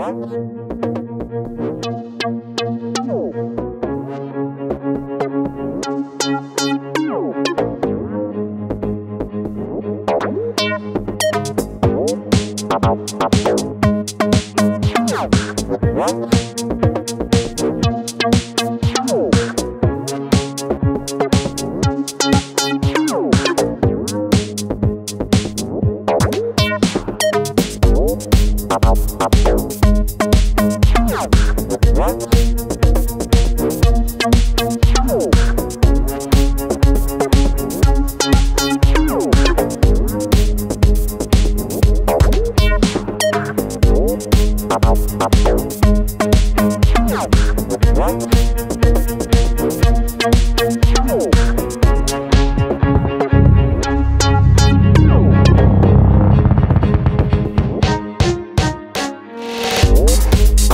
What?